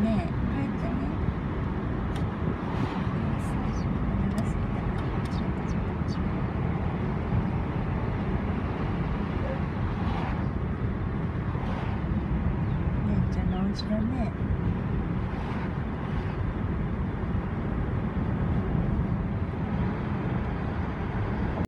ね帰ったね姉ちゃんのお家だね